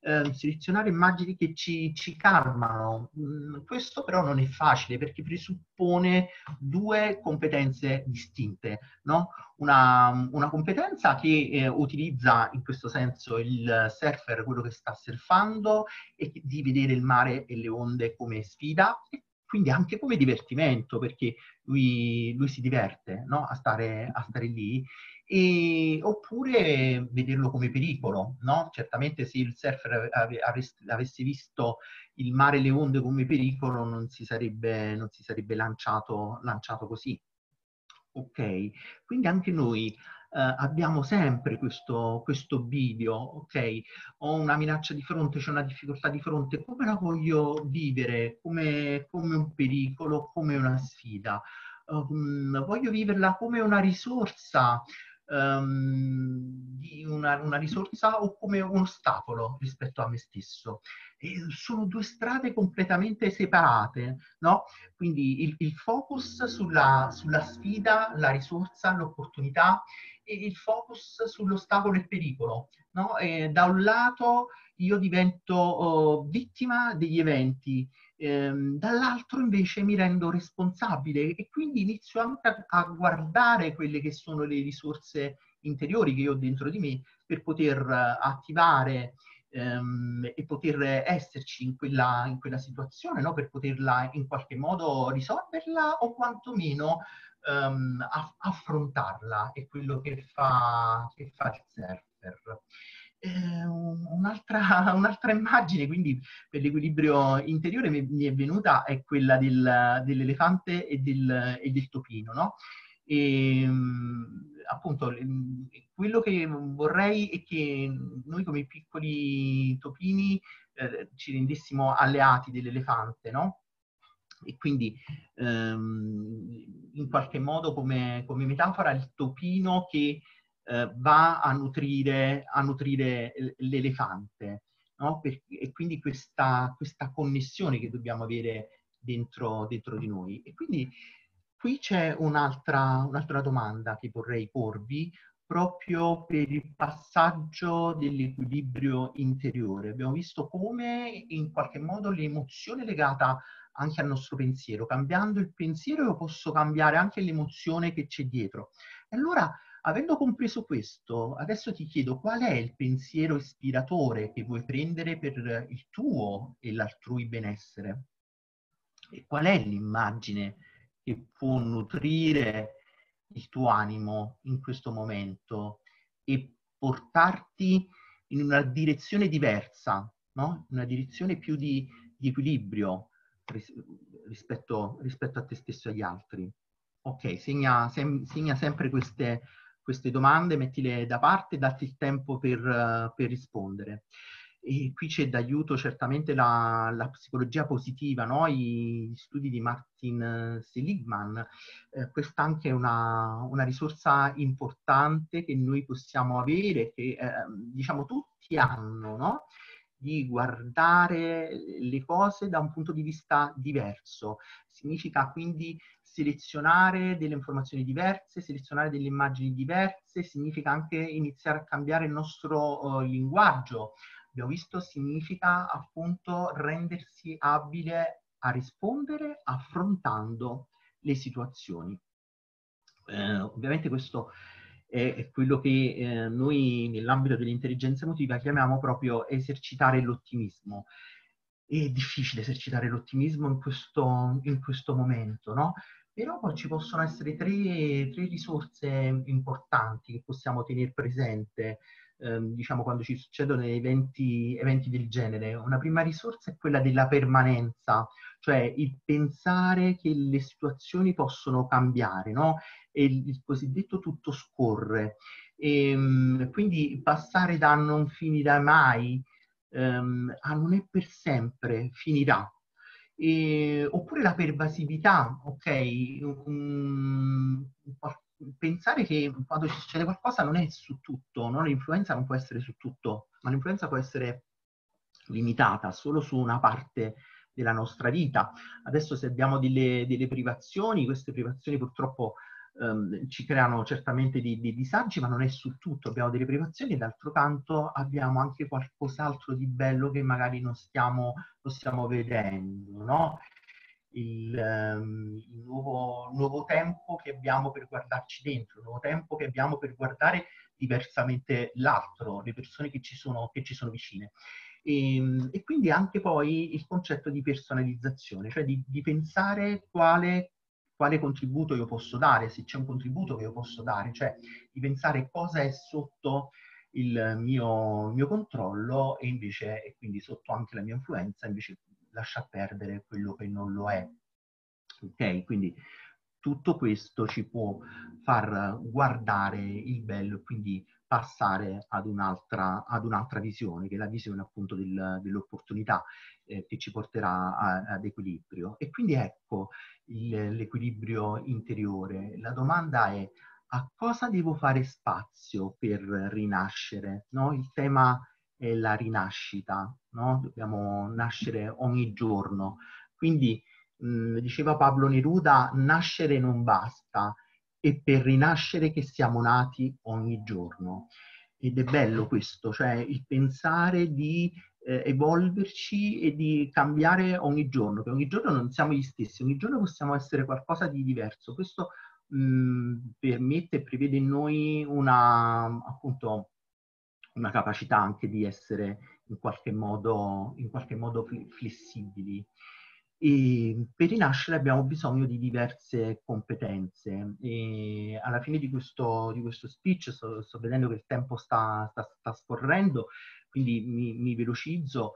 eh, selezionare immagini che ci, ci calmano. Mm, questo però non è facile perché presuppone due competenze distinte, no? una, una, competenza che eh, utilizza in questo senso il surfer, quello che sta surfando, e di vedere il mare e le onde come sfida, e quindi anche come divertimento, perché lui, lui si diverte no? a, stare, a, stare, lì, e, oppure vederlo come pericolo. No? Certamente se il surfer avesse visto il mare e le onde come pericolo non si sarebbe, non si sarebbe lanciato, lanciato così. Ok, quindi anche noi abbiamo sempre questo, questo bivio, ok? Ho una minaccia di fronte, c'è una difficoltà di fronte, come la voglio vivere? Come, come un pericolo, come una sfida? Um, voglio viverla come una risorsa, um, una, una, risorsa o come un ostacolo rispetto a me stesso. E sono due strade completamente separate, no? Quindi il, il focus sulla, sulla sfida, la risorsa, l'opportunità il focus sull'ostacolo e il pericolo. No? da un lato io divento oh, vittima degli eventi, ehm, dall'altro invece mi rendo responsabile e quindi inizio anche a, a, guardare quelle che sono le risorse interiori che io ho dentro di me per poter uh, attivare ehm, e poter esserci in quella, in quella situazione, no? per poterla in qualche modo risolverla o quantomeno um, aff- affrontarla, è quello che fa, che fa il surfer. Eh, un'altra, [laughs] un'altra, immagine, quindi per l'equilibrio interiore mi, è venuta è quella del, dell'elefante e del, e del topino, no? E, appunto, quello che vorrei è che noi come piccoli topini eh, ci rendessimo alleati dell'elefante, no? E quindi ehm, in qualche modo come, come, metafora il topino che eh, va a nutrire, a nutrire l'elefante. No? E quindi questa, questa, connessione che dobbiamo avere dentro, dentro di noi. E quindi qui c'è un'altra, un'altra domanda che vorrei porvi proprio per il passaggio dell'equilibrio interiore. Abbiamo visto come in qualche modo l'emozione legata anche al nostro pensiero. Cambiando il pensiero io posso cambiare anche l'emozione che c'è dietro. E allora, avendo compreso questo, adesso ti chiedo qual è il pensiero ispiratore che vuoi prendere per il tuo e l'altrui benessere? E qual è l'immagine che può nutrire il tuo animo in questo momento e portarti in una direzione diversa, no? una direzione più di, di equilibrio, rispetto, rispetto, a te stesso e agli altri. Ok, segna, sem, segna sempre queste, queste, domande, mettile da parte e datti il tempo per, per rispondere. E qui c'è d'aiuto certamente la, la psicologia positiva, no? gli studi di Martin Seligman. Eh, questa anche è una, una, risorsa importante che noi possiamo avere, che eh, diciamo tutti hanno, no? Di guardare le cose da un punto di vista diverso. Significa quindi selezionare delle informazioni diverse, selezionare delle immagini diverse, significa anche iniziare a cambiare il nostro uh, linguaggio, abbiamo visto significa appunto rendersi abile a rispondere affrontando le situazioni. Eh, ovviamente questo è, quello che eh, noi nell'ambito dell'intelligenza emotiva chiamiamo proprio esercitare l'ottimismo. È difficile esercitare l'ottimismo in questo, in questo momento, no? Però ci possono essere tre, tre risorse importanti che possiamo tenere presente ehm, diciamo, quando ci succedono eventi, eventi del genere. Una prima risorsa è quella della permanenza, cioè il pensare che le situazioni possono cambiare, no? E il, cosiddetto tutto scorre. E, ehm, quindi passare da non finirà mai um, a non è per sempre, finirà. E, oppure la pervasività, ok? Um, pensare che quando succede qualcosa non è su tutto, no? l'influenza non può essere su tutto, ma l'influenza può essere limitata solo su una parte della nostra vita. Adesso se abbiamo delle, delle privazioni, queste privazioni purtroppo um, ci creano certamente dei, dei, disagi, ma non è su tutto. Abbiamo delle privazioni e d'altro canto abbiamo anche qualcos'altro di bello che magari non stiamo, non stiamo vedendo, no? Il, um, il nuovo, nuovo, tempo che abbiamo per guardarci dentro, il nuovo tempo che abbiamo per guardare diversamente l'altro, le persone che ci sono, che ci sono vicine. E, ehm, e, quindi anche poi il concetto di personalizzazione, cioè di, di pensare quale, quale, contributo io posso dare, se c'è un contributo che io posso dare, cioè di pensare cosa è sotto il mio, mio controllo e invece, e quindi sotto anche la mia influenza, invece lascia perdere quello che non lo è. Ok? Quindi tutto questo ci può far guardare il bello e quindi passare ad un'altra, ad un'altra visione, che è la visione appunto del, dell'opportunità eh, che ci porterà a, ad equilibrio. E quindi ecco il, l'equilibrio interiore. La domanda è a cosa devo fare spazio per rinascere? No? Il tema è la rinascita, no? dobbiamo nascere ogni giorno. Quindi, mh, diceva Pablo Neruda, nascere non basta, è per rinascere che siamo nati ogni giorno. Ed è bello questo, cioè il pensare di eh, evolverci e di cambiare ogni giorno, che ogni giorno non siamo gli stessi, ogni giorno possiamo essere qualcosa di diverso. Questo mh, permette e prevede in noi una, appunto, una capacità anche di essere in qualche modo, in qualche modo flessibili. E per rinascere abbiamo bisogno di diverse competenze e alla fine di questo, di questo speech sto, sto, vedendo che il tempo sta, sta, sta scorrendo, quindi mi, mi velocizzo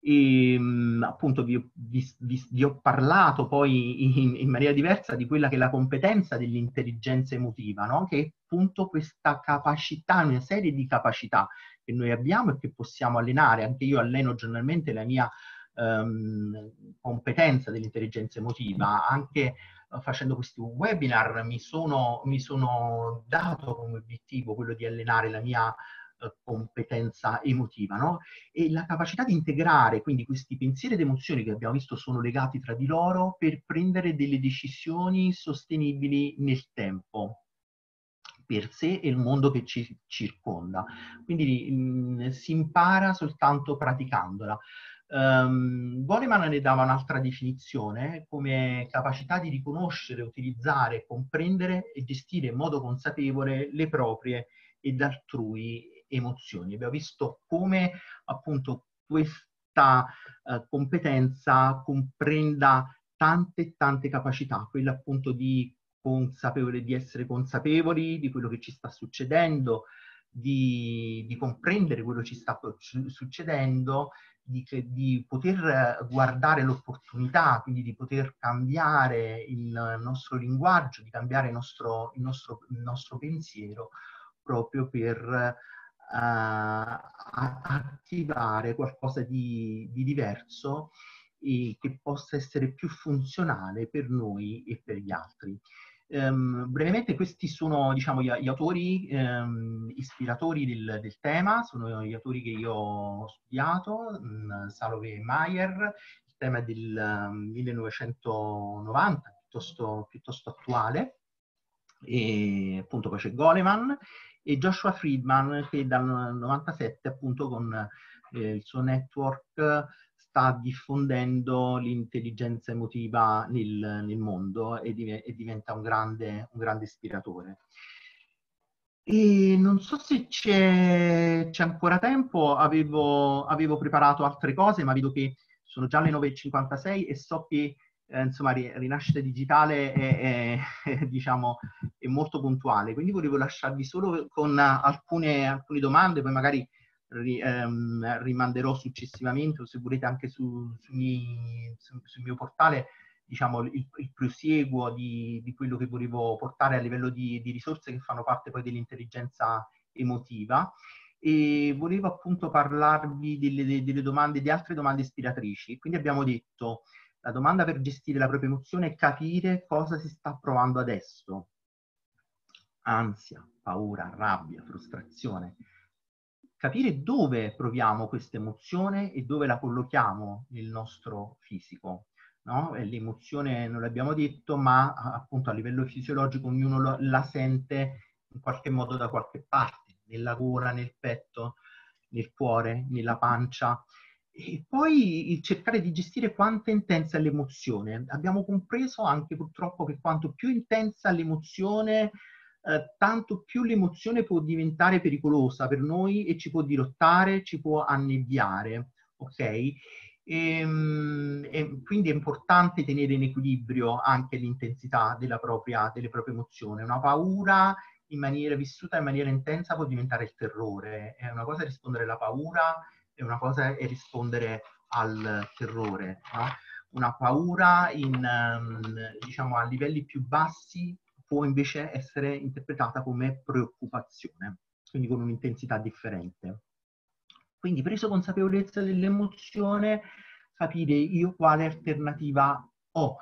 e appunto vi, vi, vi, vi, ho parlato poi in, in, maniera diversa di quella che è la competenza dell'intelligenza emotiva, no? che è appunto questa capacità, una serie di capacità che noi abbiamo e che possiamo allenare. Anche io alleno giornalmente la mia um, competenza dell'intelligenza emotiva, anche uh, facendo questi webinar mi sono, mi sono dato come obiettivo quello di allenare la mia eh, competenza emotiva, no? E la capacità di integrare quindi questi pensieri ed emozioni che abbiamo visto sono legati tra di loro per prendere delle decisioni sostenibili nel tempo per sé e il mondo che ci circonda. Quindi mh, si impara soltanto praticandola. Um, Goleman ne dava un'altra definizione come capacità di riconoscere, utilizzare, comprendere e gestire in modo consapevole le proprie ed altrui emozioni. Abbiamo visto come appunto questa eh, competenza comprenda tante tante capacità, quella appunto di, consapevole, di essere consapevoli di quello che ci sta succedendo, di, di comprendere quello che ci sta succedendo, di, di, poter guardare l'opportunità, quindi di poter cambiare il nostro linguaggio, di cambiare il nostro, il nostro, il nostro pensiero proprio per attivare qualcosa di, di diverso e che possa essere più funzionale per noi e per gli altri. Um, brevemente questi sono diciamo, gli, gli autori um, ispiratori del, del, tema, sono gli autori che io ho studiato, um, Salove e Mayer, il tema è del 1990, piuttosto, piuttosto attuale, e appunto poi c'è Goleman e Joshua Friedman che dal 97 appunto con eh, il suo network sta diffondendo l'intelligenza emotiva nel, nel mondo e, div- e, diventa un grande, un grande ispiratore. E non so se c'è, c'è ancora tempo, avevo, avevo, preparato altre cose, ma vedo che sono già le 9.56 e so che eh, insomma, Rinascita Digitale è, è, è, diciamo, è molto puntuale, quindi volevo lasciarvi solo con alcune, alcune domande, poi magari ri, ehm, rimanderò successivamente o se volete anche su, su miei, su, sul mio portale diciamo, il, il prosieguo di, di, quello che volevo portare a livello di, di, risorse che fanno parte poi dell'intelligenza emotiva e volevo appunto parlarvi delle, delle domande, di altre domande ispiratrici. Quindi abbiamo detto la domanda per gestire la propria emozione è capire cosa si sta provando adesso. Ansia, paura, rabbia, frustrazione capire dove proviamo questa emozione e dove la collochiamo nel nostro fisico. No? L'emozione non l'abbiamo detto, ma appunto a livello fisiologico ognuno lo, la sente in qualche modo da qualche parte, nella gola, nel petto, nel cuore, nella pancia. E poi cercare di gestire quanto è intensa l'emozione. Abbiamo compreso anche purtroppo che quanto più intensa l'emozione, eh, tanto più l'emozione può diventare pericolosa per noi e ci può dirottare, ci può annebbiare, ok? E, ehm, e quindi è importante tenere in equilibrio anche l'intensità della propria, delle proprie emozioni. Una paura in maniera vissuta in maniera intensa può diventare il terrore. È una cosa rispondere alla paura, e una cosa è rispondere al terrore. No? Una paura in, um, diciamo, a livelli più bassi può invece essere interpretata come preoccupazione, quindi con un'intensità differente. Quindi preso consapevolezza dell'emozione, capire io quale alternativa ho.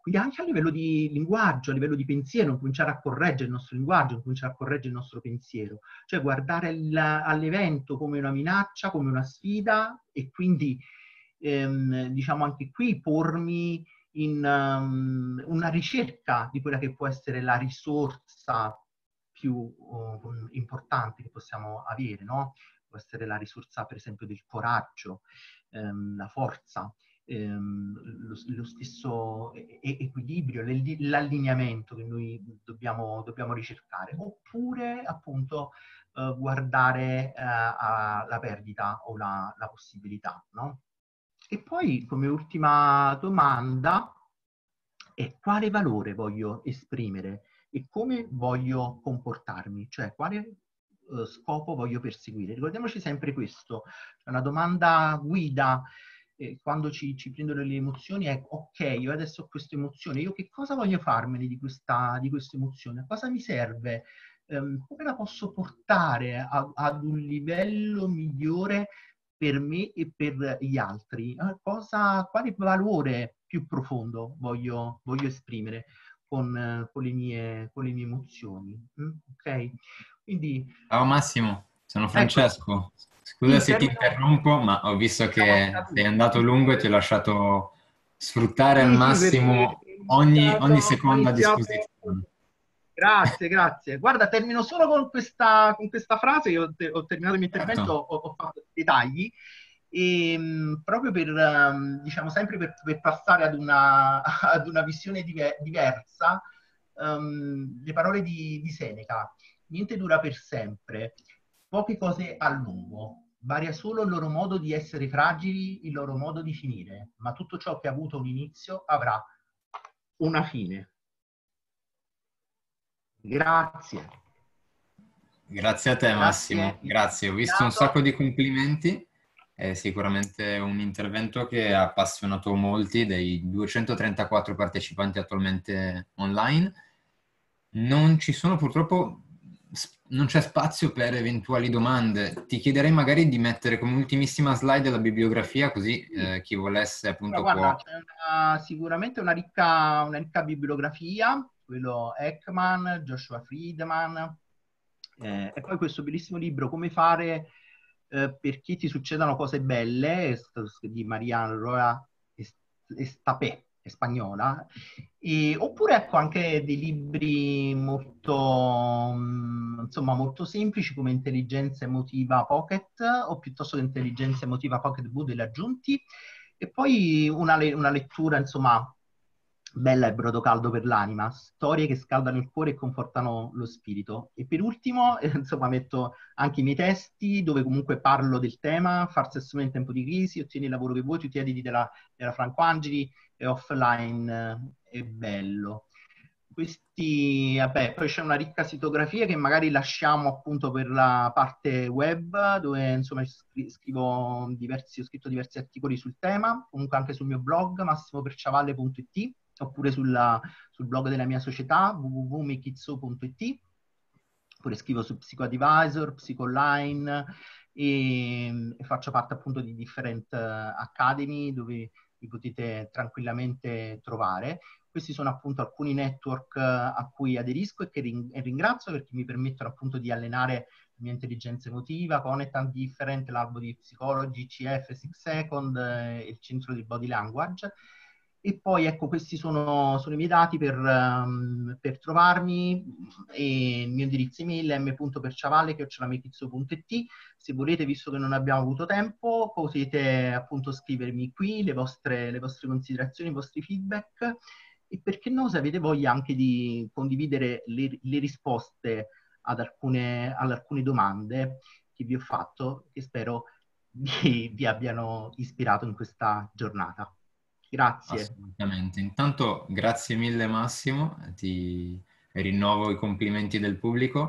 Quindi anche a livello di linguaggio, a livello di pensiero, cominciare a correggere il nostro linguaggio, cominciare a correggere il nostro pensiero. Cioè guardare all'evento come una minaccia, come una sfida e quindi ehm, diciamo anche qui pormi in um, una ricerca di quella che può essere la risorsa più uh, importante che possiamo avere, no? Può essere la risorsa, per esempio, del coraggio, um, la forza, um, lo, lo, stesso e- equilibrio, l'allineamento che noi dobbiamo, dobbiamo ricercare, oppure appunto uh, guardare uh, alla perdita o la, la possibilità, no? E poi come ultima domanda è quale valore voglio esprimere e come voglio comportarmi, cioè quale uh, scopo voglio perseguire. Ricordiamoci sempre questo, è una domanda guida eh, quando ci, ci, prendono le emozioni è ok, io adesso ho questa emozione, io che cosa voglio farmene di questa, di questa emozione? A cosa mi serve? Um, come la posso portare a, ad un livello migliore per me e per gli altri? Cosa, quale valore più profondo voglio, voglio esprimere con, con, le mie, con, le mie, emozioni? Mm? Ok? Quindi... Ciao Massimo, sono ecco. Francesco. Scusa se ti interrompo, ma ho visto che sei andato lungo e ti ho lasciato sfruttare al massimo ogni, ogni seconda a disposizione. Grazie, grazie. Guarda, termino solo con questa, con questa frase, io ho, ho terminato il mio intervento, certo. ho, ho, fatto dei tagli, e, um, proprio per, um, diciamo, sempre per, per passare ad una, [laughs] ad una visione diver- diversa, um, le parole di, di Seneca. Niente dura per sempre, poche cose a lungo, varia solo il loro modo di essere fragili, il loro modo di finire, ma tutto ciò che ha avuto un inizio avrà una fine. Grazie. Grazie a te Massimo, grazie. grazie. Ho visto un sacco di complimenti, è sicuramente un intervento che ha appassionato molti dei 234 partecipanti attualmente online. Non ci sono purtroppo non c'è spazio per eventuali domande. Ti chiederei magari di mettere come ultimissima slide la bibliografia, così eh, chi volesse appunto guarda, C'è una, sicuramente una ricca, una ricca bibliografia, quello Ekman, Joshua Friedman, eh, e poi questo bellissimo libro, Come fare eh, perché ti succedano cose belle, di Marianne Roa Estapé, è spagnola, e, oppure ecco anche dei libri molto, mm, insomma, molto semplici come Intelligenza Emotiva Pocket o piuttosto che Intelligenza Emotiva Pocket Boo delle aggiunti, e poi una, una lettura, insomma, Bella e brodo caldo per l'anima, storie che scaldano il cuore e confortano lo spirito. E per ultimo, [laughs] insomma, metto anche i miei testi dove comunque parlo del tema, farsi assumere in tempo di crisi, ottieni il lavoro che vuoi, tutti i editi della, della Franco Angeli e offline eh, è bello. Questi, vabbè, poi c'è una ricca sitografia che magari lasciamo appunto per la parte web, dove insomma scrivo diversi, ho scritto diversi articoli sul tema, comunque anche sul mio blog massimoperciavalle.it oppure sulla, sul blog della mia società www.makitso.it oppure scrivo su PsychoAdvisor, PsychoOnline e, e faccio parte appunto di different academy dove vi potete tranquillamente trovare. Questi sono appunto alcuni network a cui aderisco e che ringrazio perché mi permettono appunto di allenare la mia intelligenza emotiva, Connect and Different, l'albo di Psychology, CF, Six Second e il centro di Body Language e poi ecco, questi sono, sono i miei dati per, um, per trovarmi. E il mio indirizzo email è m.perciavalle.it. Se volete, visto che non abbiamo avuto tempo, potete appunto scrivermi qui le vostre, le vostre considerazioni, i vostri feedback e perché no, se avete voglia anche di condividere le, le risposte ad alcune, ad alcune domande che vi ho fatto, che spero vi, vi abbiano ispirato in questa giornata. Grazie. Assolutamente. Intanto grazie mille Massimo, ti rinnovo i complimenti del pubblico